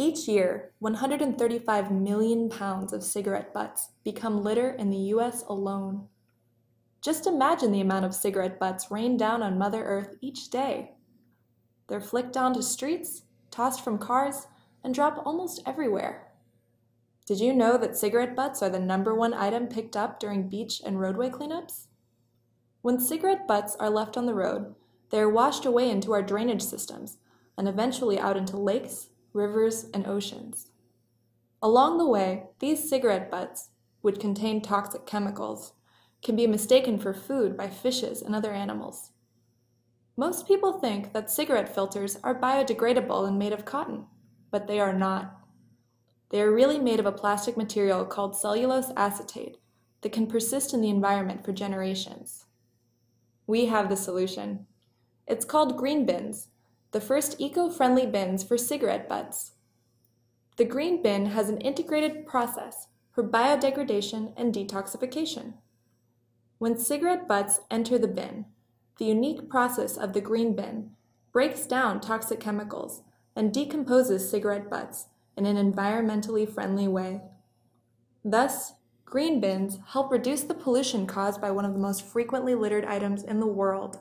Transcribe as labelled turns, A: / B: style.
A: Each year, 135 million pounds of cigarette butts become litter in the US alone. Just imagine the amount of cigarette butts rained down on Mother Earth each day. They're flicked onto streets, tossed from cars, and drop almost everywhere. Did you know that cigarette butts are the number one item picked up during beach and roadway cleanups? When cigarette butts are left on the road, they are washed away into our drainage systems and eventually out into lakes, rivers, and oceans. Along the way, these cigarette butts, which contain toxic chemicals, can be mistaken for food by fishes and other animals. Most people think that cigarette filters are biodegradable and made of cotton, but they are not. They are really made of a plastic material called cellulose acetate that can persist in the environment for generations. We have the solution. It's called green bins the first eco-friendly bins for cigarette butts. The green bin has an integrated process for biodegradation and detoxification. When cigarette butts enter the bin, the unique process of the green bin breaks down toxic chemicals and decomposes cigarette butts in an environmentally friendly way. Thus, green bins help reduce the pollution caused by one of the most frequently littered items in the world.